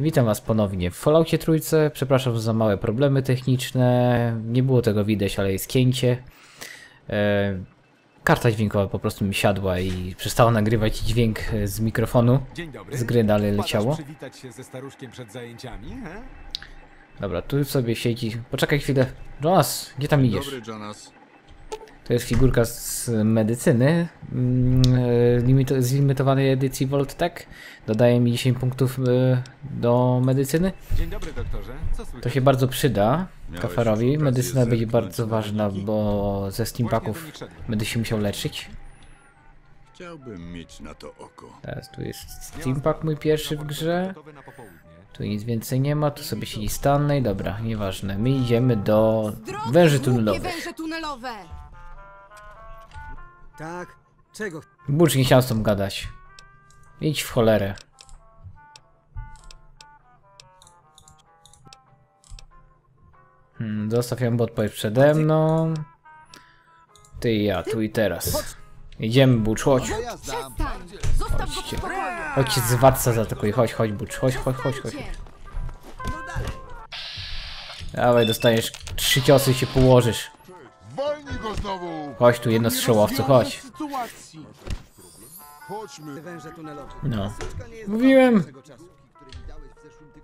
Witam Was ponownie w Falloutie Trójce. Przepraszam za małe problemy techniczne. Nie było tego widać, ale jest cięcie. E, karta dźwiękowa po prostu mi siadła i przestała nagrywać dźwięk z mikrofonu. Dzień dobry. Z gry dalej leciało. przywitać się ze staruszkiem przed zajęciami, he? Dobra, tu sobie siedzi. Poczekaj chwilę. Jonas, gdzie tam idziesz? Dobry, Jonas. To jest figurka z medycyny mm, e, limito- z limitowanej edycji Volttek. Dodaje mi 10 punktów e, do medycyny. Dzień dobry, doktorze. Co słychać? To się bardzo przyda Miałeś Kafarowi. Medycyna będzie bardzo na ważna, bo ze steampaków będę się musiał leczyć. Chciałbym mieć na to oko. Teraz tu jest steampack mój pierwszy w grze. Tu nic więcej nie ma, tu sobie siedzi Stanley. Dobra, nieważne. My idziemy do węży tunelowych. Tak? Czego? Bucz nie chciał z tą gadać. Idź w cholerę. Hmm, zostaw ją, bo odpowiedź przede mną. Ty i ja, tu i teraz. Idziemy, Bucz, chodź. Chodźcie. spokoju! Chodź cię z Watsa zaatakuje, chodź, chodź, Bucz, chodź, chodź, chodź, chodź. Przestańcie. Dawaj, dostajesz trzy ciosy i się położysz. Go znowu! Chodź tu, jedno strzałowcu, chodź. No. Mówiłem.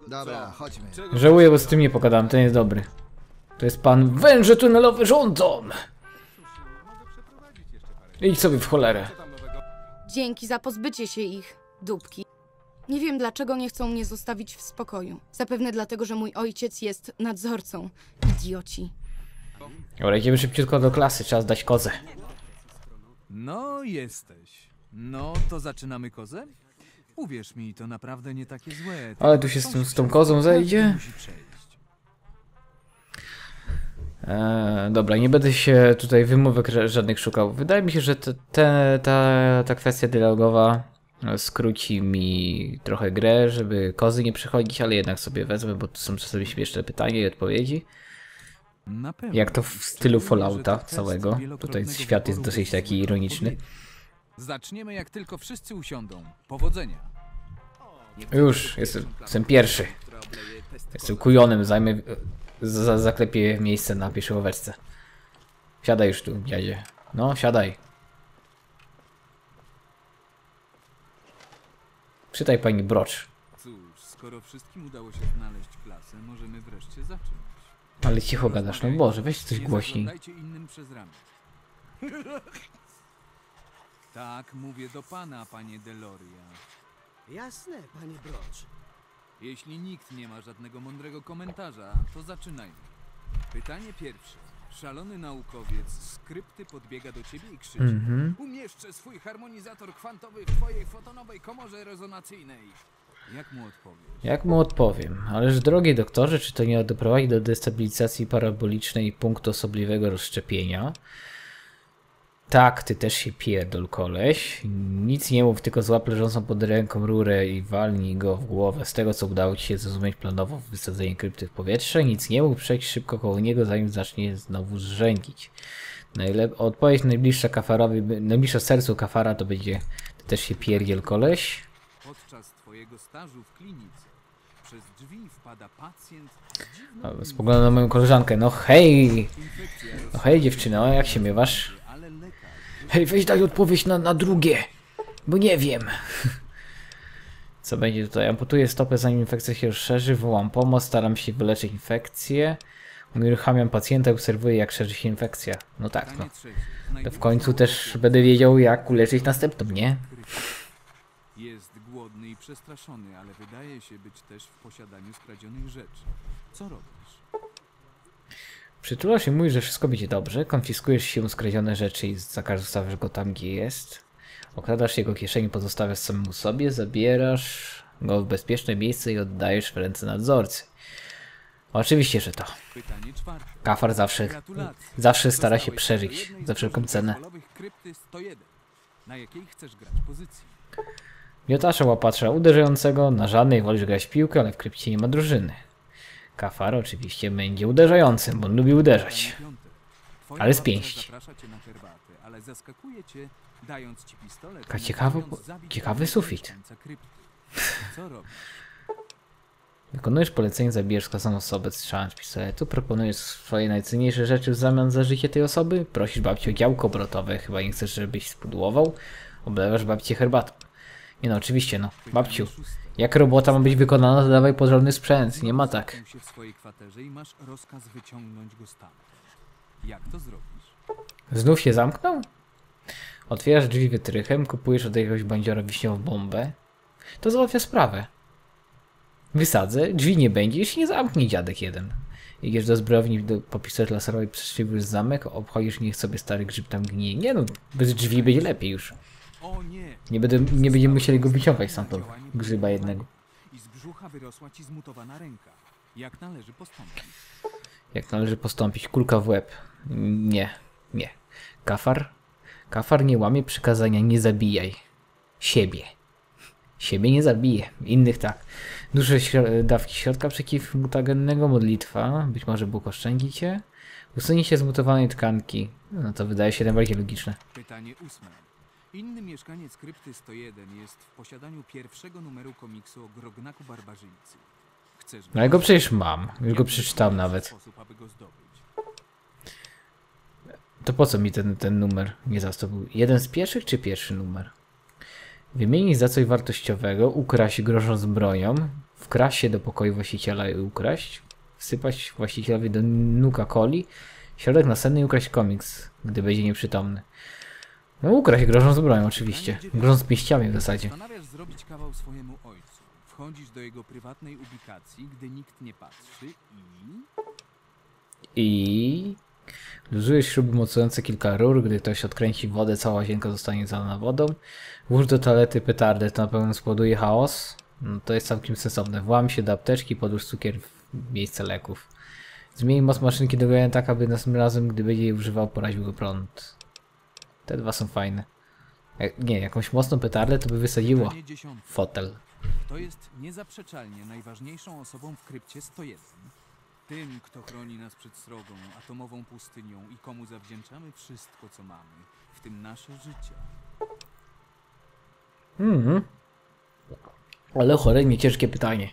Dobra, chodźmy. Żałuję, bo z tym nie pogadałem, to nie jest dobry. To jest pan węże tunelowy rządzą. Idź sobie w cholerę. Dzięki za pozbycie się ich, dupki. Nie wiem, dlaczego nie chcą mnie zostawić w spokoju. Zapewne dlatego, że mój ojciec jest nadzorcą. Idioci. Dobra, idziemy szybciutko do klasy, czas dać kozę. No, jesteś. No, to zaczynamy kozę? Uwierz mi, to naprawdę nie takie złe. Ale tu się z, tym, z tą kozą zejdzie. Eee, dobra, nie będę się tutaj wymówek ża- żadnych szukał. Wydaje mi się, że te, te, ta, ta kwestia dialogowa e, skróci mi trochę grę, żeby kozy nie przechodzić, ale jednak sobie wezmę, bo tu są czasami śmieszne pytania i odpowiedzi. Jak to w stylu Fallouta całego. Tutaj świat jest dosyć taki ironiczny. Zaczniemy jak tylko wszyscy usiądą. Powodzenia. Już, jestem, jestem pierwszy. Jestem kujonem, zajmę, za, zaklepię miejsce na pierwszej ławeczce. Siadaj już tu, dziadzie. No, siadaj. Czytaj pani Brocz. Cóż, skoro wszystkim udało się znaleźć klasę, możemy wreszcie zacząć. Ale cicho gadasz, no Boże, weź coś Nie głośniej. zaglądajcie innym przez ramię. tak, mówię do pana, panie Deloria. Jasne, panie Brocz. Jeśli nikt nie ma żadnego mądrego komentarza, to zaczynajmy. Pytanie pierwsze. Szalony naukowiec z krypty podbiega do ciebie i krzyczy. Mhm. Umieszczę swój harmonizator kwantowy w twojej fotonowej komorze rezonacyjnej. Jak mu odpowiesz? Jak mu odpowiem? Ależ drogi doktorze, czy to nie doprowadzi do destabilizacji parabolicznej punktu osobliwego rozszczepienia? Tak, ty też się pierdol, koleś. Nic nie mów, tylko złap leżącą pod ręką rurę i walnij go w głowę. Z tego, co udało ci się zrozumieć planowo wysadzenie krypty w powietrze, nic nie mów, przejdź szybko koło niego, zanim zacznie znowu zrzękić. Najlep- odpowiedź najbliższa kafarowi, najbliższa sercu kafara to będzie ty też się pierdziel, koleś. Podczas stażu w klinice przez drzwi wpada pacjent na moją koleżankę. No hej! No hej dziewczyno, jak się miewasz? Hej, weź daj odpowiedź na, na drugie, bo nie wiem. Co będzie tutaj? Amputuję stopę zanim infekcja się rozszerzy, wołam pomoc, staram się wyleczyć infekcję. Unieruchamiam pacjenta i obserwuję jak szerzy się infekcja. No tak, no. To w końcu też będę wiedział jak uleczyć następną, nie? Jest przestraszony, ale wydaje się być też w posiadaniu skradzionych rzeczy. Co robisz? Przytulasz i mówisz, że wszystko będzie dobrze, konfiskujesz się skradzione rzeczy i zakażesz go tam, gdzie jest. Okradasz jego kieszeni, pozostawiasz samemu sobie, zabierasz go w bezpieczne miejsce i oddajesz w ręce nadzorcy. Oczywiście, że to. Kafar zawsze, zawsze stara się przeżyć za wszelką cenę. futbolowych krypty 101. Na jakiej chcesz grać pozycji? Miotasza łapatrza uderzającego, na żadnej wolisz grać piłkę, ale w krypcie nie ma drużyny. Kafar oczywiście będzie uderzającym, bo on lubi uderzać. Ale z pięści. I ciekawy- ciekawy sufit. Wykonujesz polecenie, zabijesz skazaną osobę z pistoletu, proponujesz swoje najcenniejsze rzeczy w zamian za życie tej osoby, prosisz babcię o działko obrotowe, chyba nie chcesz, żebyś spudłował, oblewasz babcię herbatą. Nie no, oczywiście no, babciu, jak robota ma być wykonana, to dawaj porządny sprzęt, nie ma tak. Zamknął się w swojej kwaterze i masz rozkaz wyciągnąć go stamtąd. Jak to zrobisz? Znów się zamknął? Otwierasz drzwi wytrychem, kupujesz od jakiegoś bandziora wiśniową bombę. To załatwia sprawę. Wysadzę, drzwi nie będzie, jeśli nie zamknie dziadek jeden. Idziesz do zbrojowni do, po pistolet laserowy, przestrzeliwujesz zamek, obchodzisz, niech sobie stary grzyb tam gnieje. Nie no, bez drzwi będzie lepiej już. O nie! Nie, będę, nie będziemy musieli go wyciągać stamtąd, grzyba jednego. I z brzucha wyrosła ci zmutowana ręka. Jak należy postąpić? Jak należy postąpić? Kulka w łeb. Nie, nie. Kafar? Kafar nie łamie przykazania, nie zabijaj. Siebie. Siebie nie zabije, innych tak. Duże dawki środka przeciwmutagennego, modlitwa, być może Bóg oszczędzi cię. Usunięcie zmutowanej tkanki. No to wydaje się najbardziej logiczne. Pytanie ósme. Inny mieszkaniec krypty 101 jest w posiadaniu pierwszego numeru komiksu o Grognaku Barbarzyńcy. Chcesz No ja go przecież mam, już go przeczytałem nawet. sposób, aby go zdobyć? To po co mi ten, ten numer nie zastał? Był jeden z pierwszych czy pierwszy numer? Wymienić za coś wartościowego, ukraść grożąc bronią, wkraść się do pokoju właściciela i ukraść, wsypać właścicielowi do nuka coli, środek nasenny i ukraść komiks, gdy będzie nieprzytomny. No ukraść grożąc bronią oczywiście, grożąc pięściami w zasadzie. Postanawiasz zrobić kawał swojemu ojcu. Wchodzisz do jego prywatnej ubikacji, gdy nikt nie patrzy i... I luzujesz śruby mocujące kilka rur, gdy ktoś odkręci wodę, cała łazienka zostanie zalana wodą. Włóż do toalety petardę, to na pewno spowoduje chaos. No, to jest całkiem sensowne. Włam się do apteczki, podłóż cukier w miejsce leków. Zmień moc maszynki do gojenia tak, aby następnym razem, gdy będzie jej używał, poraził go prąd. Te dwa są fajne. Nie, jakąś mocną petardę to by wysadziło fotel. To jest niezaprzeczalnie najważniejszą osobą w krypcie 101. Tym, kto chroni nas przed srogą, atomową pustynią i komu zawdzięczamy wszystko, co mamy, w tym nasze życie. Mhm. Ale cholernie ciężkie pytanie.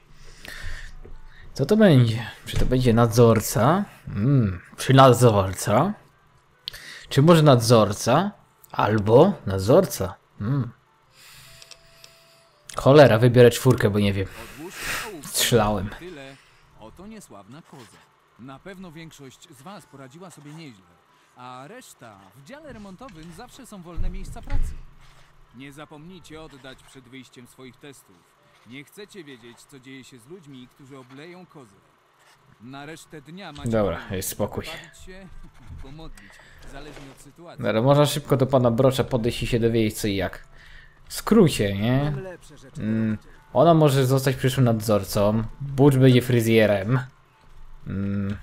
Co to będzie? Czy to będzie nadzorca? Mm. Czy nadzorca? Czy może nadzorca? Albo nadzorca? Mm. Cholera, wybiorę czwórkę, bo nie wiem. Strzelałem. Tyle. Oto niesławna koza. Na pewno większość z was poradziła sobie nieźle, a reszta w dziale remontowym zawsze są wolne miejsca pracy. Nie zapomnijcie oddać przed wyjściem swoich testów. Nie chcecie wiedzieć, co dzieje się z ludźmi, którzy obleją kozę. Na resztę dnia macie Dobra, jest spokój. Się i pomodlić. Dobra, można szybko do pana Brocza podejść i się dowiedzieć co i jak. W skrócie, nie? Mm, ona może zostać przyszłym nadzorcą. Butch będzie fryzjerem. Mm,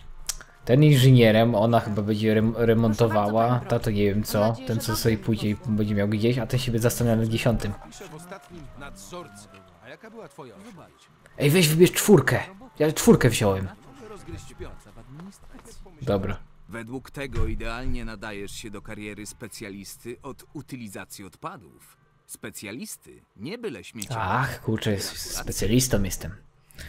ten inżynierem, ona chyba będzie rem remontowała. Tato nie wiem co. Ten co sobie później będzie miał gdzieś, a ten się będzie zastanawiał nad dziesiątym. Piszę w ostatnim nadzorcy. A jaka była twoja odpowiedź? Ej, weź wybierz czwórkę. Ja czwórkę wziąłem. Śpiąca. w administracji. Dobra. Według tego idealnie nadajesz się do kariery specjalisty od utylizacji odpadów. Specjalisty, nie byle śmieci. Ach, kurczę, specjalistą jestem.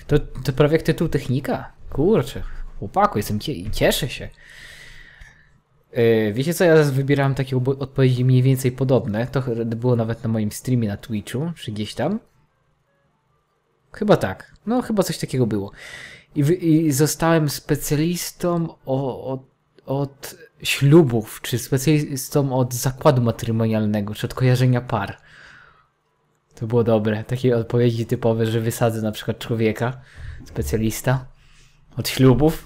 To, to prawie jak tytuł technika. Kurczę, chłopaku, jestem cie cieszę się. Yy, wiecie co, ja wybierałem takie odpowiedzi mniej więcej podobne. To było nawet na moim streamie na Twitchu, czy gdzieś tam. Chyba tak. No, chyba coś takiego było. I, i zostałem specjalistą o, od, od ślubów, czy specjalistą od zakładu matrymonialnego, czy od kojarzenia par. To było dobre. Takie odpowiedzi typowe, że wysadzę na przykład człowieka, specjalista, od ślubów.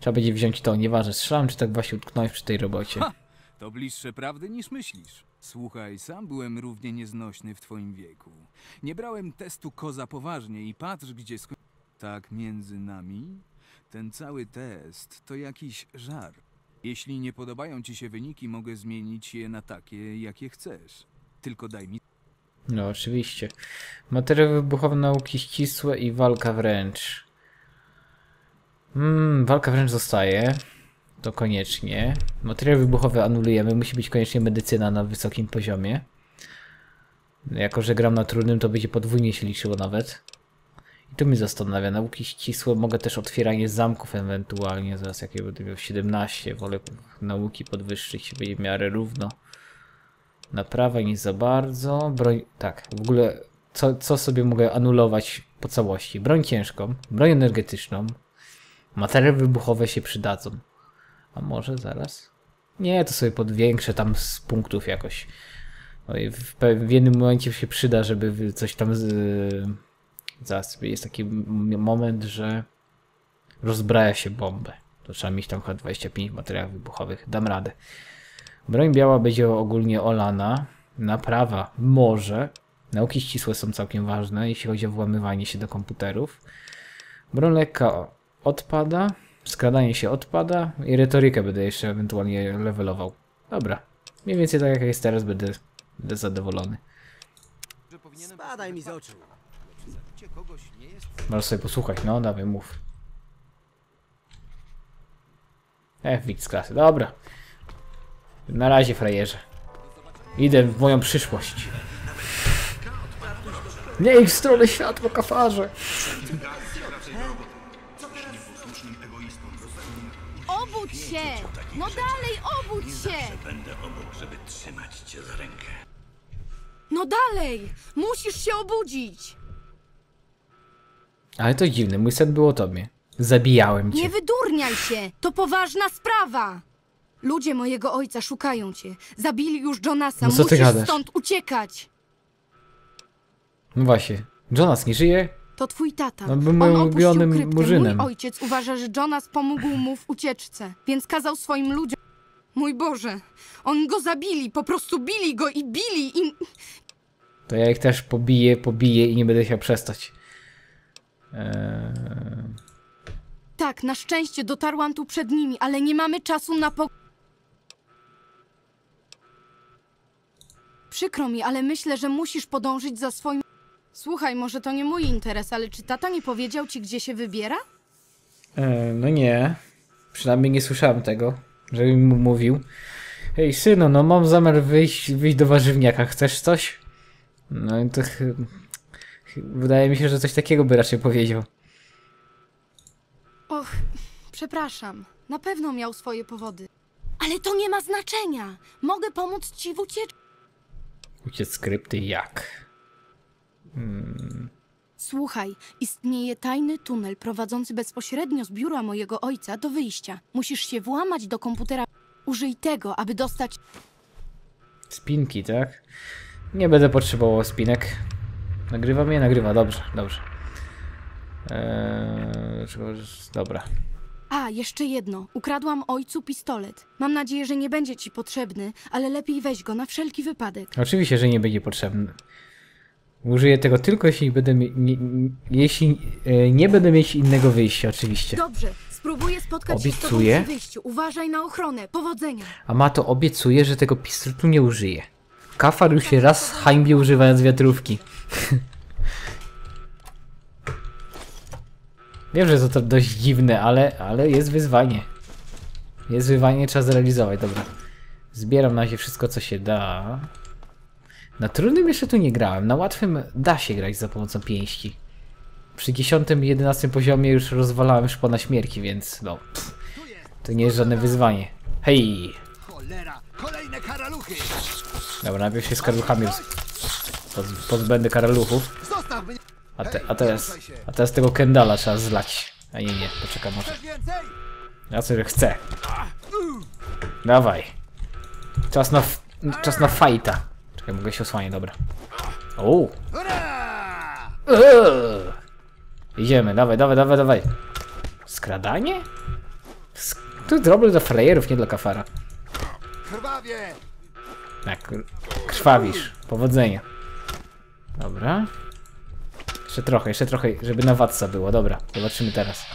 Trzeba będzie wziąć to, nieważne, strzelam czy tak właśnie utknąłeś przy tej robocie. Ha! To bliższe prawdy niż myślisz. Słuchaj, sam byłem równie nieznośny w twoim wieku. Nie brałem testu koza poważnie i patrz, gdzie sko... Tak między nami? Ten cały test to jakiś żar. Jeśli nie podobają ci się wyniki, mogę zmienić je na takie, jakie chcesz. Tylko daj mi No oczywiście. Materiały wybuchowe, nauki ścisłe i walka wręcz. Hmm, walka wręcz zostaje. To koniecznie. Materiały wybuchowe anulujemy. Musi być koniecznie medycyna na wysokim poziomie. Jako, że gram na trudnym, to będzie podwójnie się liczyło nawet. I to mnie zastanawia. Nauki ścisłe, mogę też otwieranie zamków ewentualnie. Zaraz jak ja będę miał 17, wolę nauki podwyższyć się będzie w miarę równo. Naprawa nie za bardzo. Broń, tak, w ogóle co, co sobie mogę anulować po całości? Broń ciężką, broń energetyczną, materiały wybuchowe się przydadzą. A może zaraz? Nie, to sobie podwiększę tam z punktów jakoś. No w, w jednym momencie się przyda, żeby coś tam z... Zaraz jest taki moment, że rozbraja się bombę. To trzeba mieć tam chyba 25 materiałów wybuchowych. Dam radę. Broń biała będzie ogólnie olana. Naprawa może. Nauki ścisłe są całkiem ważne, jeśli chodzi o włamywanie się do komputerów. Broń lekka odpada. Skradanie się odpada. I retorykę będę jeszcze ewentualnie levelował. Dobra. Mniej więcej tak jak jest teraz będę, będę zadowolony. Spadaj mi z oczu. Czy zabicie kogoś nie jest Możesz sobie posłuchać, no dawaj, mów. F, widz z klasy, dobra. Na razie, frajerze. Idę w moją przyszłość. Nie w stronę światła, kafarze. No dalej, obudź się! Będę obok, żeby trzymać cię za rękę. No dalej! Musisz się obudzić! Ale to dziwne, mój sen był o tobie. Zabijałem cię. Nie wydurniaj się! To poważna sprawa! Ludzie mojego ojca szukają cię. Zabili już Jonasa. No co ty Musisz gadasz? stąd uciekać. No właśnie. Jonas nie żyje? To twój tata. On był moim opuścił ulubionym kryptę. murzynem. Mój ojciec uważa, że Jonas pomógł mu w ucieczce, więc kazał swoim ludziom... Mój Boże, oni go zabili, po prostu bili go i bili i... To ja ich też pobiję, pobiję i nie będę chciał przestać. Eee... Tak, na szczęście dotarłam tu przed nimi, ale nie mamy czasu na po... Przykro mi, ale myślę, że musisz podążyć za swoim... Słuchaj, może to nie mój interes, ale czy tata nie powiedział ci, gdzie się wybiera? E, no nie. Przynajmniej nie słyszałem tego, żebym mu mówił. Hej, synu, no mam zamiar wyjść, wyjść do warzywniaka. Chcesz coś? No i to... Wydaje mi się, że coś takiego by raczej powiedział. Och, przepraszam. Na pewno miał swoje powody. Ale to nie ma znaczenia. Mogę pomóc ci w ucieczce. Uciec z krypty jak? Słuchaj, istnieje tajny tunel prowadzący bezpośrednio z biura mojego ojca do wyjścia. Musisz się włamać do komputera. Użyj tego, aby dostać. Spinki, tak? Nie będę potrzebował spinek. Nagrywa mnie? Nagrywa, dobrze, dobrze. Eee, dobra. A, jeszcze jedno. Ukradłam ojcu pistolet. Mam nadzieję, że nie będzie ci potrzebny, ale lepiej weź go na wszelki wypadek. Oczywiście, że nie będzie potrzebny. Użyję tego tylko jeśli będę nie, jeśli e, nie będę mieć innego wyjścia, oczywiście. Dobrze, spróbuję spotkać się z Obiecuję. wyjściu. Uważaj na ochronę. Powodzenia. A ma to obiecuje, że tego pistoletu nie użyje. Kafar już się raz hańbił używając wiatrówki. Wiem, że to, to dość dziwne, ale, ale jest wyzwanie. Jest wyzwanie, trzeba zrealizować, dobra. Zbieram na razie wszystko, co się da. Na trudnym jeszcze tu nie grałem, na łatwym da się grać za pomocą pięści. Przy 10 i 11 poziomie już rozwalałem szpona śmierci, więc no, pff, to nie jest żadne wyzwanie. Hej! Dobra, najpierw się z karaluchami poz, pozbędę karaluchów, a, te, a teraz a teraz tego Kendala trzeba zlać. A nie, nie, poczekam może. Ja sobie chcę. Dawaj. Czas na, czas na fajta. Czekaj, mogę się osłaniać, dobra. O! Idziemy, dawaj, dawaj, dawaj, dawaj. Skradanie? Sk- to jest dla frajerów, nie dla kafara. Krwawie! Tak, krwawisz. Powodzenia. Dobra. Jeszcze trochę, jeszcze trochę, żeby na watsa było. Dobra, zobaczymy teraz.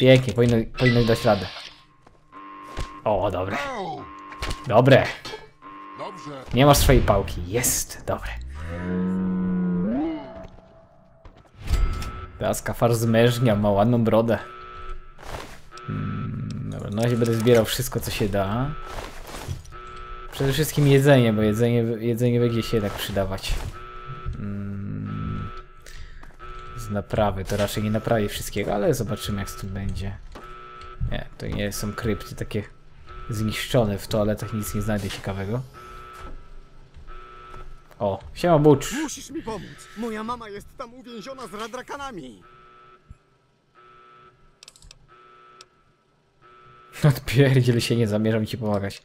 Pięknie, powinno, powinno dać radę. O, dobre. Dobre. Dobrze. Nie masz swojej pałki. Jest, dobre. Teraz kafar zmężnia, ma ładną brodę. Hmm, dobra, na razie będę zbierał wszystko, co się da. Przede wszystkim jedzenie, bo jedzenie, jedzenie będzie się jednak przydawać. Mm. Z naprawy, to raczej nie naprawi wszystkiego, ale zobaczymy jak tym będzie. Nie, to nie są krypty takie zniszczone, w toaletach nic nie znajdę ciekawego. O, siema Bucz. Musisz mi pomóc. Moja mama jest tam uwięziona z radrakanami. Odpierdziel się, nie zamierzam ci pomagać.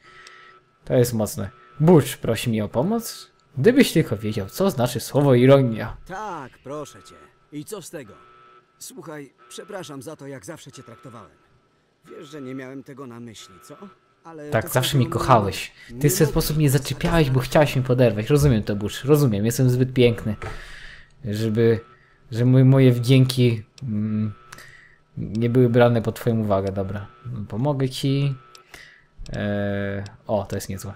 To jest mocne. Bucz prosi mnie o pomoc? Gdybyś tylko wiedział, co znaczy słowo ironia. Tak, proszę cię. I co z tego? Słuchaj, przepraszam za to, jak zawsze cię traktowałem. Wiesz, że nie miałem tego na myśli, co? Tak, zawsze mnie mi- kochałeś. Ty w ten sposób mnie zaczepiałeś, bo chciałeś mnie poderwać. Rozumiem to, Bucz. Rozumiem. Jestem zbyt piękny, żeby... że moje wdzięki mm, nie były brane pod twoją uwagę. Dobra. Pomogę ci. Eee, o, to jest niezłe.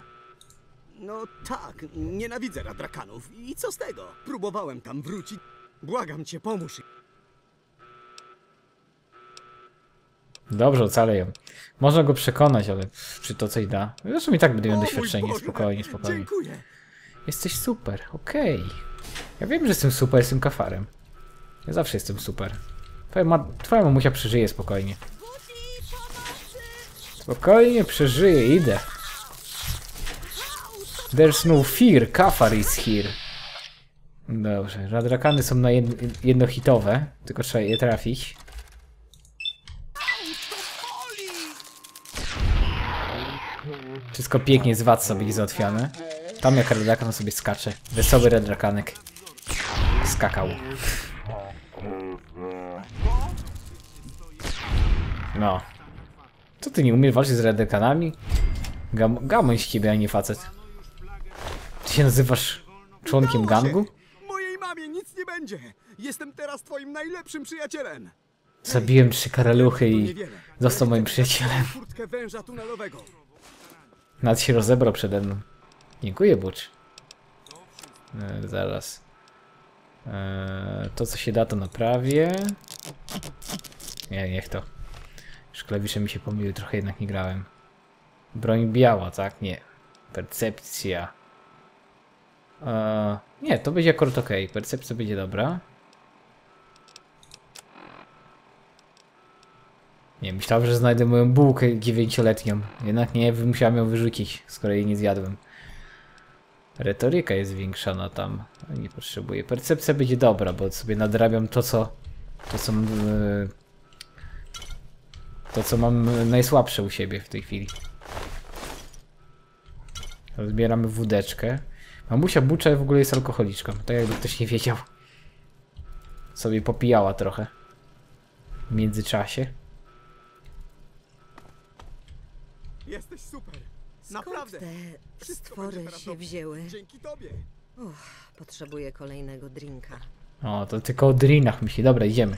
No tak, nienawidzę radrakanów. I co z tego? Próbowałem tam wrócić. Błagam cię, pomóż. Dobrze, ocalę ją. Można go przekonać, ale czy to coś da? Zresztą i tak będę miał doświadczenie. Boże, Spokojnie, spokojnie. Dziękuję. Jesteś super, okej. Ja wiem, że jestem super, jestem kafarem. Ja zawsze jestem super. Twoja, ma twoja mamusia przeżyje spokojnie. Spokojnie przeżyje, idę. There's no fear, kafar is here. Dobrze, radrakany są na jed jednohitowe, tylko trzeba je trafić. Wszystko pięknie z Watsa będzie załatwiane. Tam jak radrakan sobie skacze. Wesoły radrakanek. Skakał. No. Co ty nie umiesz walczyć z radrakanami? Gam gamoń z ciebie, a nie facet. Ty się nazywasz członkiem gangu? Mojej mamie nic nie będzie. Jestem teraz twoim najlepszym przyjacielem. Zabiłem trzy karaluchy i został moim przyjacielem. Nad się rozebrał przede mną. Dziękuję, Butch. E, zaraz. E, to, co się da, to naprawię. Nie, niech to. Już klawisze mi się pomyliły, trochę jednak nie grałem. Broń biała, tak? Nie. Percepcja. E, nie, to będzie akurat ok. Percepcja będzie dobra. Nie, myślałem, że znajdę moją bułkę dziewięcioletnią. Jednak nie, musiałem ją wyrzucić, skoro jej nie zjadłem. Retoryka jest zwiększona tam. Nie potrzebuję. Percepcja będzie dobra, bo sobie nadrabiam to, co... To, co... Yy, to, co mam najsłabsze u siebie w tej chwili. Zbieramy wódeczkę. Mamusia Bucza w ogóle jest alkoholiczką. Tak jakby ktoś nie wiedział. Sobie popijała trochę. W międzyczasie. Jesteś super. Skąd Naprawdę. te Wszystko będzie stwory teraz się dobrze. wzięły? Dzięki tobie. Potrzebuję kolejnego drinka. O, to tylko o drinach myśli. Dobra, idziemy.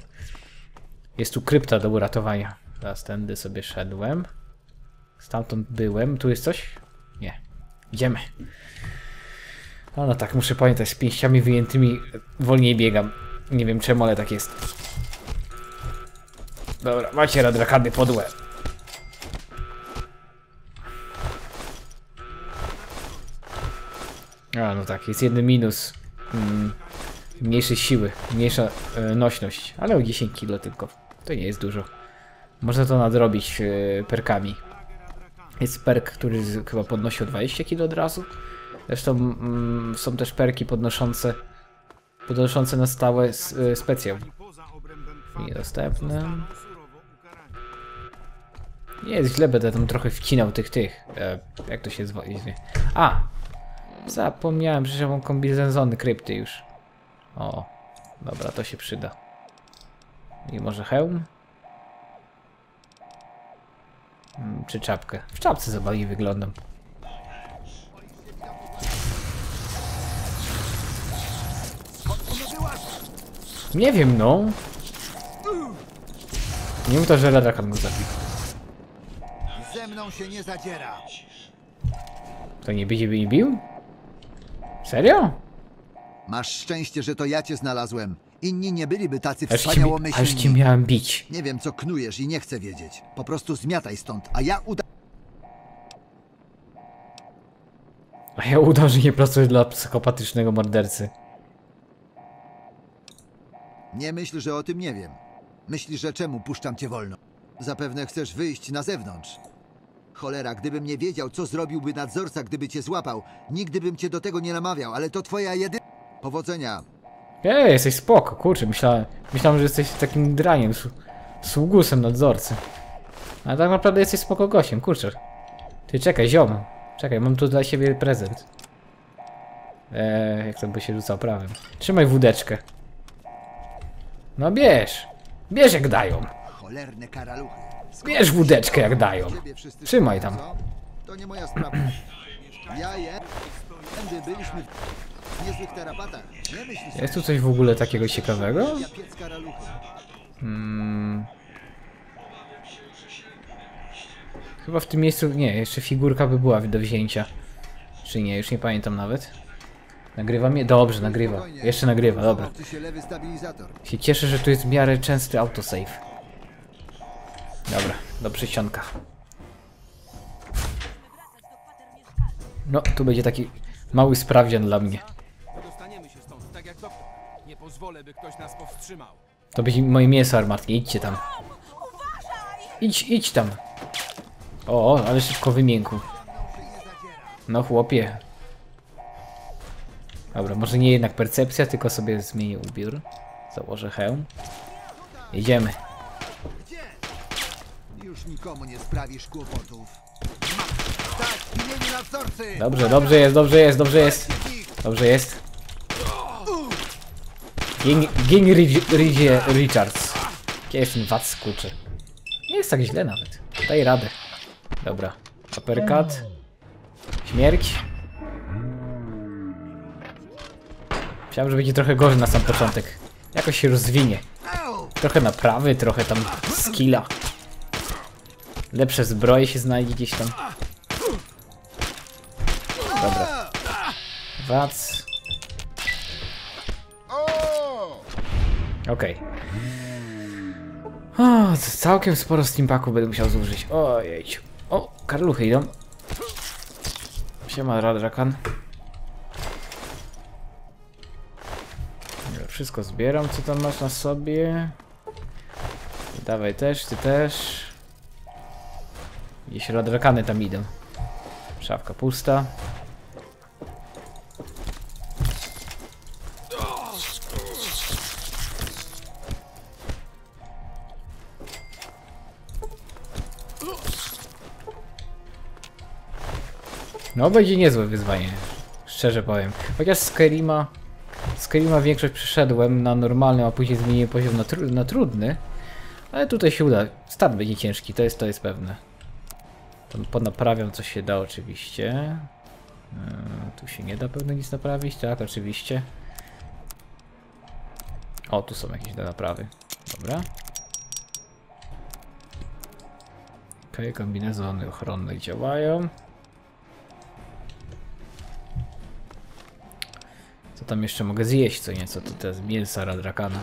Jest tu krypta do uratowania. Teraz tędy sobie szedłem. Stamtąd byłem. Tu jest coś? Nie. Idziemy. A no tak, muszę pamiętać, z pięściami wyjętymi wolniej biegam. Nie wiem czemu, ale tak jest. Dobra, macie radrakady podłe. A, no tak, jest jeden minus. Mm, mniejszej siły, mniejsza e, nośność, ale o 10 kg tylko. To nie jest dużo. Można to nadrobić e, perkami. Jest perk, który z, chyba podnosi o 20 kg od razu. Zresztą mm, są też perki podnoszące podnoszące na stałe e, specjał. Niedostępne. Nie jest źle, będę tam trochę wcinał tych tych. E, jak to się zwie? A! Zapomniałem, że mam kombinezony krypty już. O, dobra, to się przyda. I może hełm? Mm, Czy czapkę? W czapce zabawnie wyglądam. Nie wiem, no. Nie mów to, że Radrakan go zabił. Ze mną się nie zadziera. To nie będzie mnie bił? Serio? Masz szczęście, że to ja cię znalazłem. Inni nie byliby tacy cię, aż cię wspaniałomyślni. miałem bić. Nie wiem, co knujesz i nie chcę wiedzieć. Po prostu zmiataj stąd, a ja uda... A ja udam, że nie pracuję dla psychopatycznego mordercy. Nie myśl, że o tym nie wiem. Myślisz, że czemu puszczam cię wolno? Zapewne chcesz wyjść na zewnątrz. Cholera, gdybym nie wiedział, co zrobiłby nadzorca, gdyby cię złapał, nigdy bym cię do tego nie namawiał, ale to twoja jedyna... Powodzenia. Ej, jesteś spoko, kurczę, myślałem, myślałem, że jesteś takim draniem, sługusem nadzorcy. Ale tak naprawdę jesteś spoko gościem, kurczę. Ty czekaj, ziom. Czekaj, mam tu dla siebie prezent. Eee, jak to by się rzucał prawem. Trzymaj wódeczkę. No bierz. Bierz jak dają. Cholerne karaluchy. Bierz wódeczkę jak dają. Trzymaj tam. To nie moja sprawa. Ja je... Byliśmy w niezłych tarapatach. Jest tu coś w ogóle takiego ciekawego? Hmm. Chyba w tym miejscu, nie, jeszcze figurka by była do wzięcia. Czy nie, już nie pamiętam nawet. Nagrywa mnie? Dobrze, nagrywa. Jeszcze nagrywa, dobra. Się cieszę, że tu jest w miarę częsty autosave. Dobra, do przysionka. No, tu będzie taki mały sprawdzian dla mnie. Tak jak doktor. Nie pozwolę, by ktoś nas powstrzymał. To będzie moje mięso armatnie, idźcie tam. Idź, idź tam. O, ale szybko wymiękł. No chłopie. Dobra, może nie jednak percepcja, tylko sobie zmienię ubiór. Założę hełm. Jedziemy. Już nikomu nie sprawisz kłopotów. Tak! Dobrze, dobrze jest, dobrze jest, dobrze jest. Dobrze jest. Ging, Ging Richards. Ten wad skurczy? Nie jest tak źle nawet. Daj radę. Dobra. Uppercut. Śmierć. Myślałem, że będzie trochę gorzej na sam początek. Jakoś się rozwinie. Trochę naprawy, trochę tam skilla. Lepsze zbroje się znajdzie gdzieś tam. Dobra. Wac. Okej. O, to całkiem sporo steampaku będę musiał zużyć. Ojej. O, karluchy idą. Siema, Radrakan. Wszystko zbieram, co tam masz na sobie. Dawaj też, ty też. Gdzieś Radrakany tam idą. Szafka pusta. No będzie niezłe wyzwanie, szczerze powiem. Chociaż Skyrima, Skyrima większość przeszedłem na normalny, a później zmieniłem poziom na, tru na trudny. Ale tutaj się uda. Start będzie ciężki, to jest, to jest pewne. Tam ponaprawiam co się da oczywiście. Yy, tu się nie da pewnie nic naprawić, tak oczywiście. O, tu są jakieś do naprawy. Dobra. Okej, kombinezony ochronne działają. Co tam jeszcze mogę zjeść, co nieco? To te mięsa radrakana.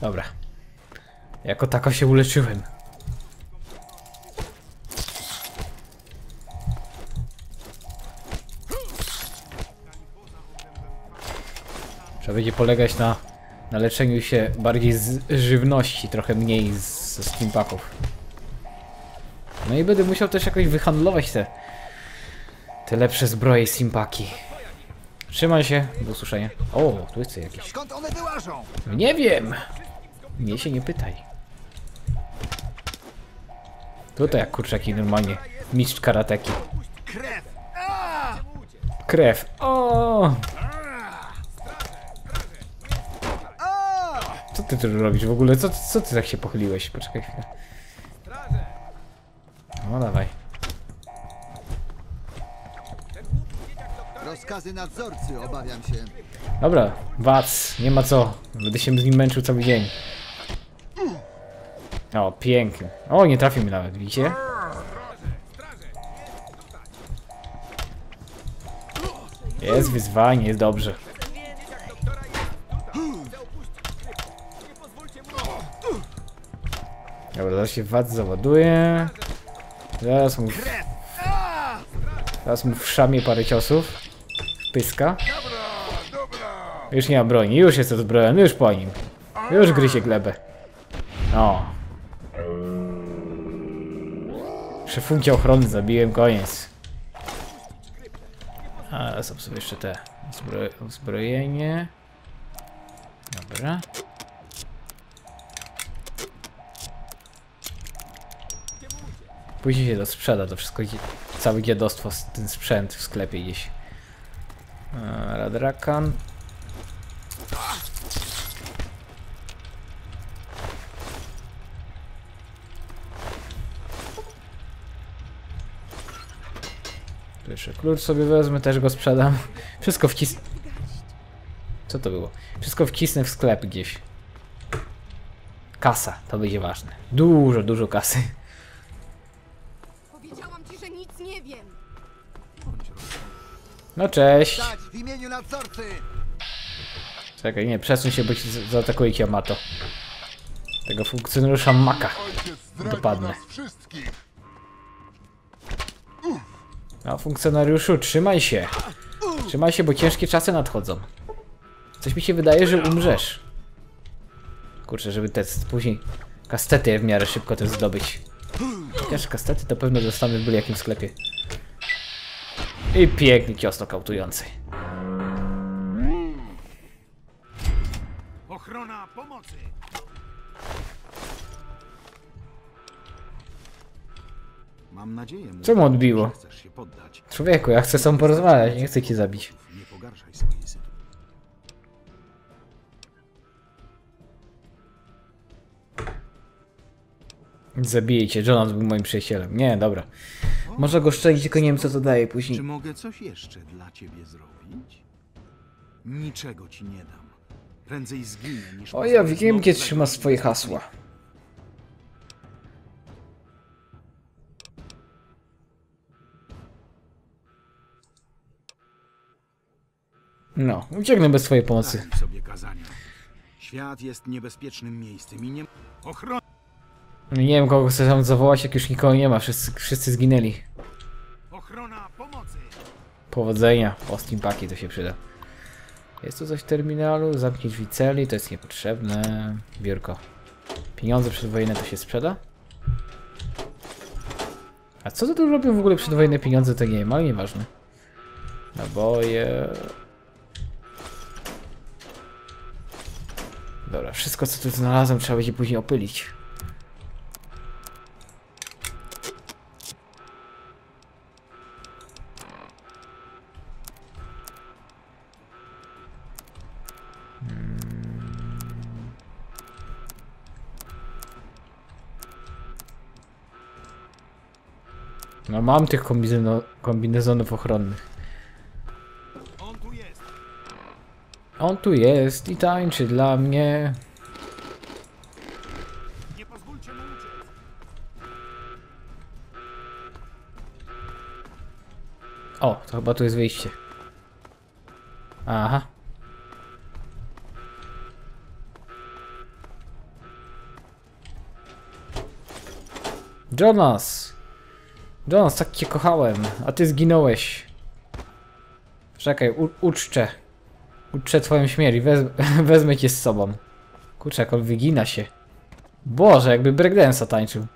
Dobra. Jako tako się uleczyłem. Trzeba będzie polegać na, na leczeniu się bardziej z żywności, trochę mniej z, ze steampaków. No i będę musiał też jakoś wyhandlować te, te lepsze zbroje simpaki. Trzymaj się, do usłyszenia. O, tu jest coś jakieś. Skąd one wyłażą? Nie wiem. Mnie się nie pytaj. Tutaj jak kurczaki normalnie. Mistrz karateki. Krew! Krew. O! Co ty tu robisz w ogóle? Co, co ty tak się pochyliłeś? Poczekaj chwilę. No dawaj. Rozkazy nadzorcy, obawiam się. Dobra, Wac, nie ma co. Będę się z nim męczył cały dzień. O, pięknie. O, nie trafił mi nawet, widzicie? Jest wyzwanie, jest dobrze. Dobra, zaraz się wad załaduje. Zaraz mu... Zaraz mu wszamie parę ciosów. Pyska. Już nie ma broni, już jest odbrojony, już po nim. Już gryzie glebę. No. Szefuncie ochrony zabiłem, koniec. A, są sobie jeszcze te uzbroje, uzbrojenie. Dobra. Później się to sprzeda, to wszystko, całe dziadostwo, ten sprzęt w sklepie gdzieś. Radrakan. Klucz sobie wezmę, też go sprzedam. Wszystko wcisnę. Co to było? Wszystko wcisnę w sklep gdzieś. Kasa, to będzie ważne. Dużo, dużo kasy. Powiedziałam ci, że nic nie wiem. No cześć. W imieniu nadzorcy! Czekaj, nie, przesuń się, bo ci zaatakuje Kiamato. Tego funkcjonariusza Maka. Dopadnę. No, funkcjonariuszu, trzymaj się. Trzymaj się, bo ciężkie czasy nadchodzą. Coś mi się wydaje, że umrzesz. Kurczę, żeby te później kastety w miarę szybko też zdobyć. Chociaż kastety to pewno dostanę w byle jakim sklepie. I piękny cios nokautujący. Ochrona pomocy! Mam nadzieję, Co mu odbiło? Człowieku, ja chcę z tobą porozmawiać, nie chcę cię zabić. Nie pogarszaj swojej sytuacji. Zabijecie, Jonas był moim przyjacielem. Nie, dobra. Można go szczelić, tylko nie wiem co to daje Czy później. mogę coś jeszcze dla ciebie zrobić? Niczego ci nie dam. Prędzej zginę niż... O, ja wiem, gdzie trzyma swoje hasła. No, ucieknę bez twojej pomocy. Daj sobie kazania. Świat jest niebezpiecznym miejscem i nie... Ochrona! Nie wiem, kogo chcę tam zawołać, jak już nikogo nie ma. Wszyscy, wszyscy zginęli. Ochrona pomocy! Powodzenia. O, steampaki to się przyda. Jest tu coś w terminalu? Zamknij drzwi celi, to jest niepotrzebne. Biurko. Pieniądze przedwojenne to się sprzeda? A co to tu robią w ogóle przedwojenne pieniądze, to nie wiem, ale nieważne. Naboje... Dobra, wszystko co tu znalazłem trzeba będzie później opylić. No mam tych kombinezo- kombinezonów ochronnych. On tu jest! On tu jest i tańczy dla mnie. Nie pozwólcie mu uciec! O, to chyba tu jest wyjście. Aha. Jonas! Jonas, tak cię kochałem, a ty zginąłeś. Czekaj, uczczę. Uczczę twoją śmierć, wez wezmę cię z sobą. Kurczę, jak on wygina się. Boże, jakby breakdance'a tańczył.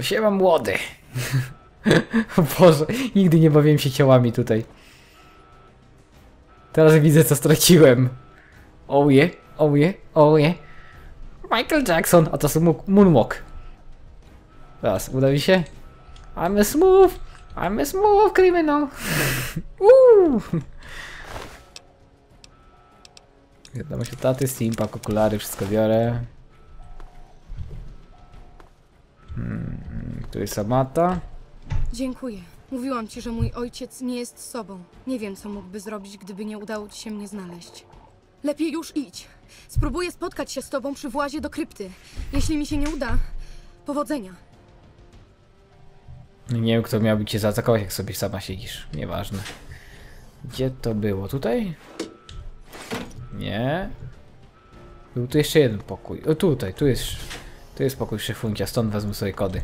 Siema młody. Boże, nigdy nie bawiłem się ciałami tutaj. Teraz widzę, co straciłem. Yeah, oh yeah. Michael Jackson, a to są Moonwalk. Teraz, uda mi się? I'm a smooth, I'm a smooth criminal. Uuu. Wiadomość od taty, steampunk, okulary, wszystko biorę. Hmm, tu jest Amata. Dziękuję. Mówiłam ci, że mój ojciec nie jest sobą. Nie wiem, co mógłby zrobić, gdyby nie udało ci się mnie znaleźć. Lepiej już idź. Spróbuję spotkać się z tobą przy włazie do krypty. Jeśli mi się nie uda, powodzenia. Nie wiem, kto miałby cię zaatakować, jak sobie sama siedzisz. Nieważne. Gdzie to było? Tutaj? Nie. Był tu jeszcze jeden pokój. O tutaj, tu jest. Tu jest pokój szefuncia, stąd wezmę sobie kody.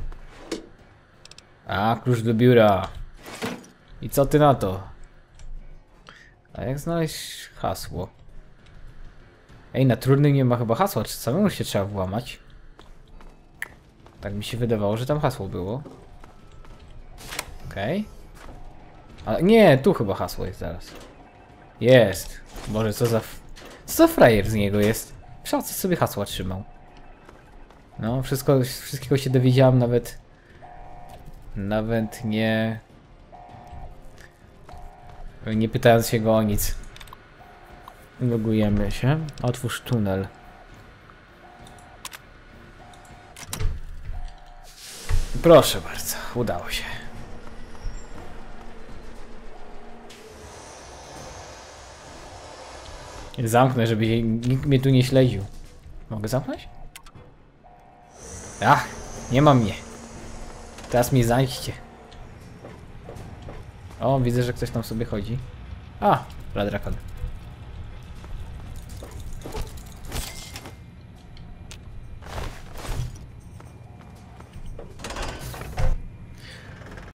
A, klucz do biura. I co ty na to? A jak znaleźć hasło? Ej, na trudnym nie ma chyba hasła, czy samemu się trzeba włamać? Tak mi się wydawało, że tam hasło było. Okej. Ale nie, tu chyba hasło jest zaraz. Jest. Boże, co za... Co za frajer z niego jest? Co sobie hasła trzymał. No, wszystko, wszystkiego się dowiedziałam, nawet... Nawet nie... Nie pytając się go o nic. Logujemy się. Otwórz tunel. Proszę bardzo, udało się. Zamknę, żeby się- nikt mnie tu nie śledził. Mogę zamknąć? Ach, nie ma mnie. Teraz mnie zajdźcie. O, widzę, że ktoś tam sobie chodzi. A, Radrakon.